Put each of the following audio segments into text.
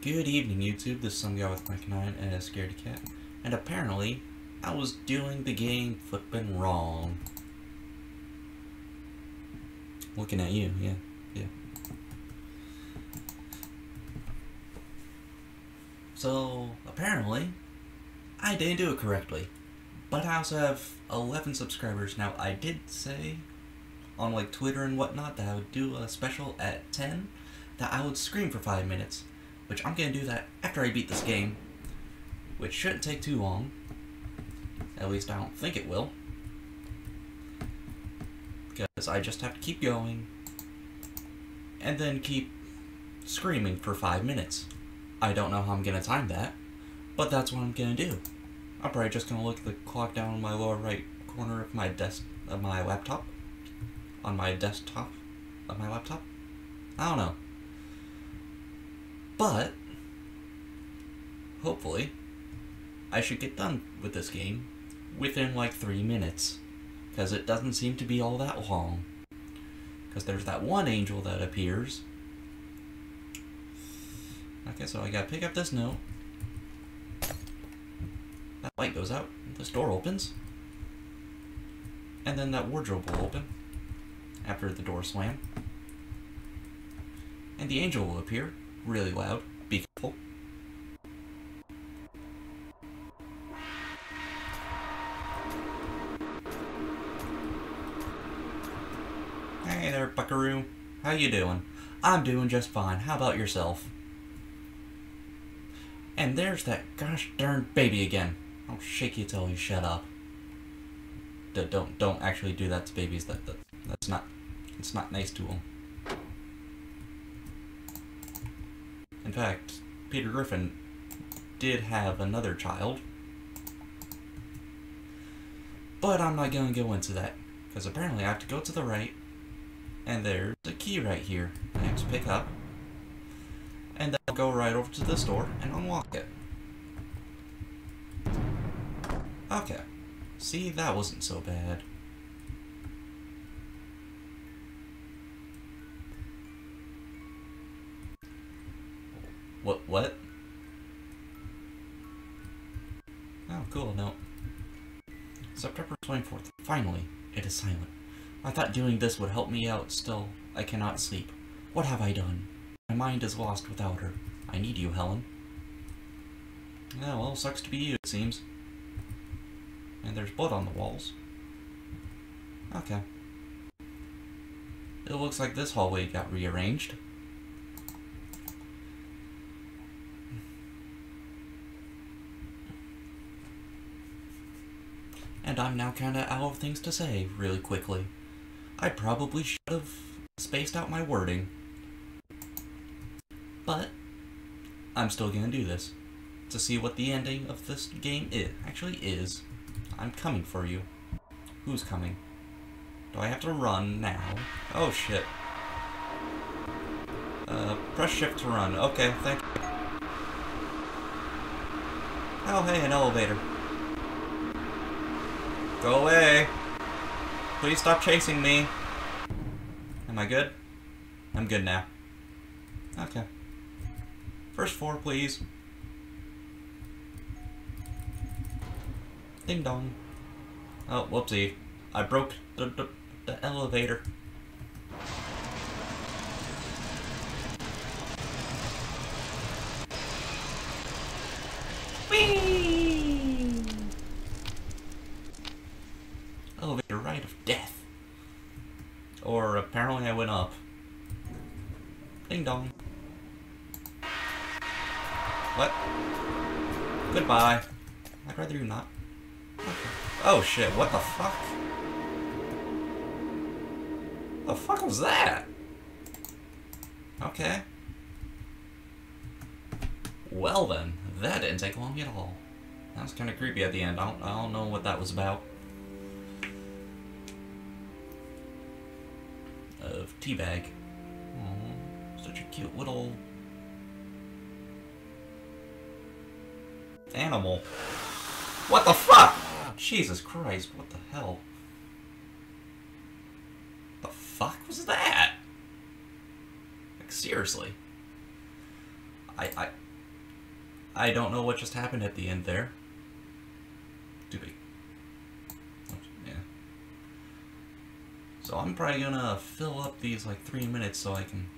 Good evening, YouTube. This is some guy with Mike 9 and a scaredy cat. And apparently, I was doing the game flipping wrong. Looking at you, yeah, yeah. So, apparently, I didn't do it correctly. But I also have 11 subscribers. Now, I did say on like Twitter and whatnot that I would do a special at 10 that I would scream for 5 minutes. Which I'm going to do that after I beat this game. Which shouldn't take too long. At least I don't think it will. Because I just have to keep going. And then keep screaming for 5 minutes. I don't know how I'm going to time that. But that's what I'm going to do. I'm probably just going to look at the clock down in my lower right corner of my desk of my laptop. On my desktop of my laptop. I don't know. But, hopefully, I should get done with this game within like three minutes. Because it doesn't seem to be all that long. Because there's that one angel that appears. Okay, so I gotta pick up this note. That light goes out, this door opens. And then that wardrobe will open after the door slam. And the angel will appear really loud. Be careful. Hey there, buckaroo. How you doing? I'm doing just fine. How about yourself? And there's that gosh darn baby again. I'll shake you till you shut up. D don't don't actually do that to babies. That, that that's not it's not nice to them. In fact, Peter Griffin did have another child. But I'm not going to go into that. Because apparently I have to go to the right. And there's a key right here. I have to pick up. And then I'll go right over to this door and unlock it. Okay. See, that wasn't so bad. What? What? Oh, cool. No. September 24th. Finally, it is silent. I thought doing this would help me out. Still, I cannot sleep. What have I done? My mind is lost without her. I need you, Helen. Yeah, well, sucks to be you, it seems. And there's blood on the walls. Okay. It looks like this hallway got rearranged. And I'm now kinda out of things to say really quickly. I probably should have spaced out my wording. But, I'm still gonna do this. To see what the ending of this game is, actually is. I'm coming for you. Who's coming? Do I have to run now? Oh shit. Uh, press shift to run. Okay, thank you. Oh hey, an elevator. Go away. Please stop chasing me. Am I good? I'm good now. Okay. First floor, please. Ding dong. Oh, whoopsie. I broke the, the, the elevator. Apparently I went up. Ding dong. What? Goodbye. I'd rather you not. Okay. Oh shit, what the fuck? The fuck was that? Okay. Well then, that didn't take long at all. That was kind of creepy at the end. I don't, I don't know what that was about. Of Teabag. Aww, such a cute little animal. What the fuck? Jesus Christ, what the hell? The fuck was that? Like, seriously. I, I, I don't know what just happened at the end there. Too big. Yeah. So I'm probably gonna fill up these like three minutes so I can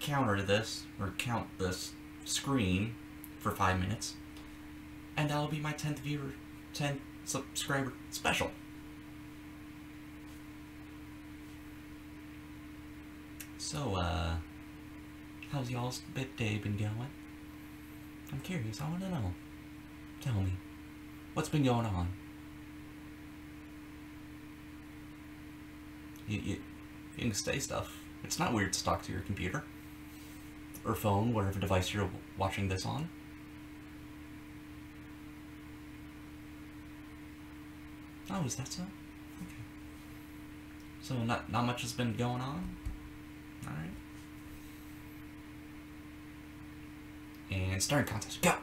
counter this, or count this screen for five minutes. And that'll be my 10th viewer, 10th subscriber special. So, uh, how's y'all's bit day been going? I'm curious, I wanna know. Tell me, what's been going on? You, you, you can say stuff. It's not weird to talk to your computer. Or phone, whatever device you're watching this on. Oh, is that so? Okay. So not not much has been going on? Alright. And starting contest, go!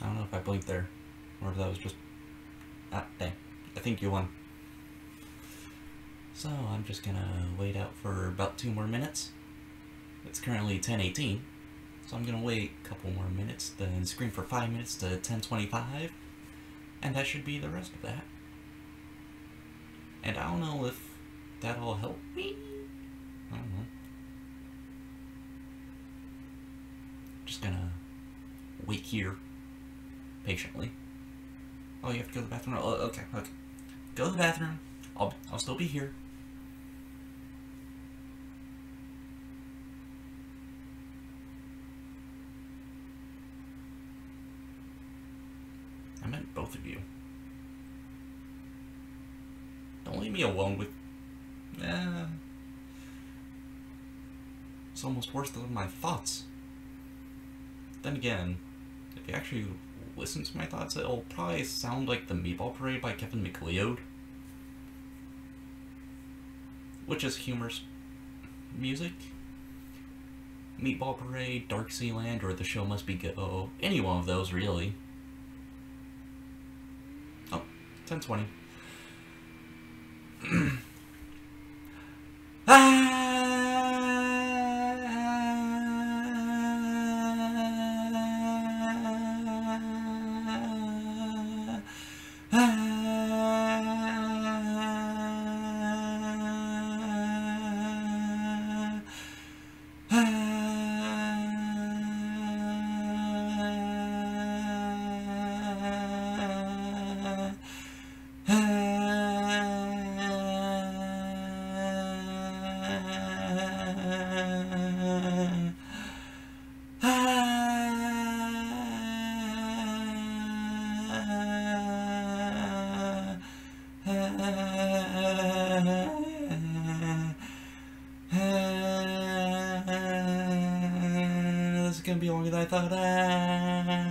I don't know if I blinked there, or if that was just... Ah, dang. I think you won. So, I'm just gonna wait out for about two more minutes. It's currently 1018, so I'm gonna wait a couple more minutes, then screen for five minutes to 1025, and that should be the rest of that. And I don't know if that'll help me? I don't know. Just gonna wait here patiently. Oh, you have to go to the bathroom? Oh, okay, okay. Go to the bathroom. I'll, I'll still be here. I meant both of you. Don't leave me alone with... Eh. It's almost worse than my thoughts. Then again, if you actually listen to my thoughts, it'll probably sound like the Meatball Parade by Kevin MacLeod. Which is humorous music. Meatball Parade, Dark Sea Land, or The Show Must Be Go. Oh, any one of those, really. Oh, 1020. be longer than I thought. Ah,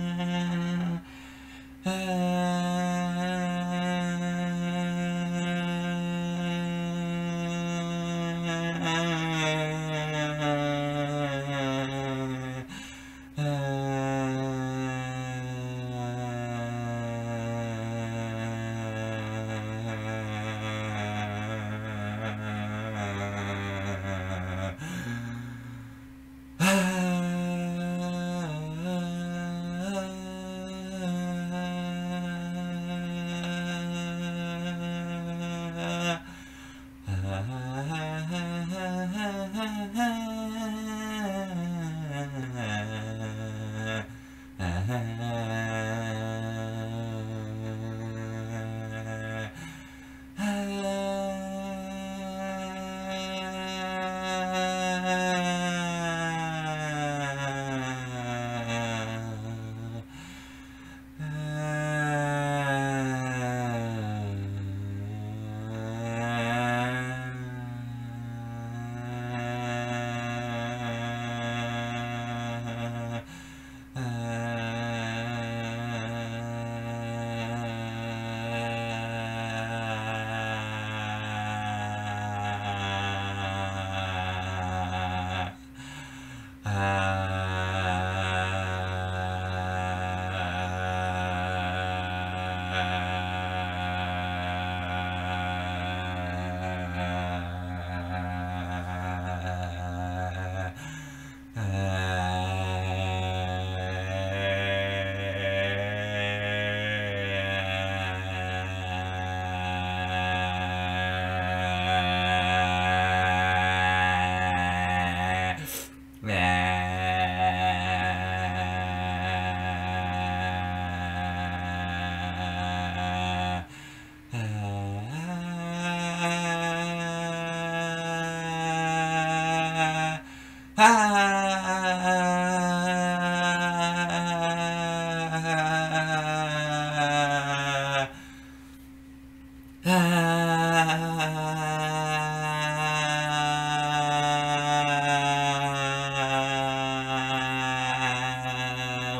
Ah,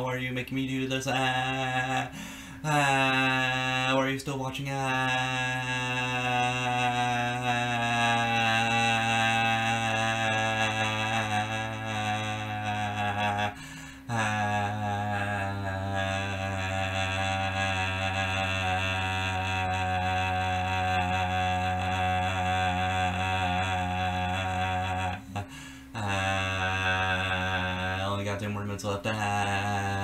why are you making me do this? Ah, ah, why are you still watching? Ah. Ah, only got 10 more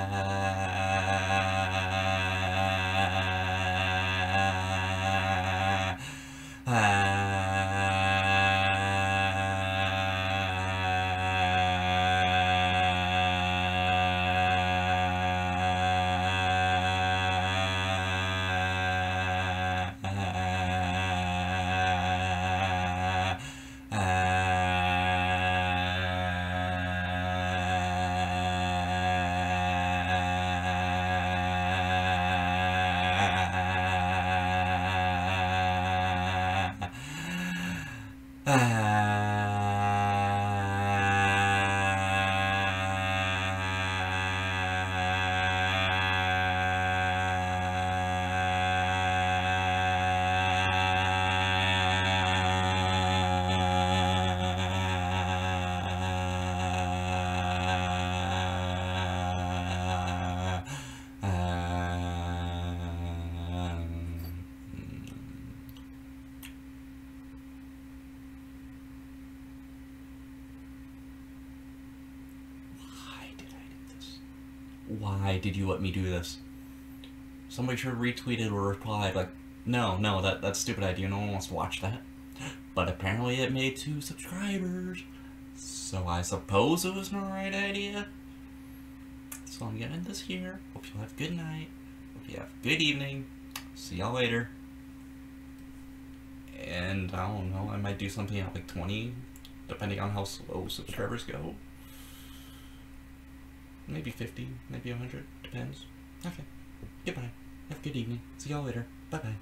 Why Why did you let me do this? Somebody should have retweeted or replied like, no, no, that that's stupid idea. No one wants to watch that. But apparently it made two subscribers. So I suppose it was my right idea. So I'm getting this here. Hope you have a good night. Hope you have a good evening. See y'all later. And I don't know, I might do something at like 20, depending on how slow subscribers go. Maybe 50, maybe 100, depends. Okay. Goodbye. Have a good evening. See y'all later. Bye bye.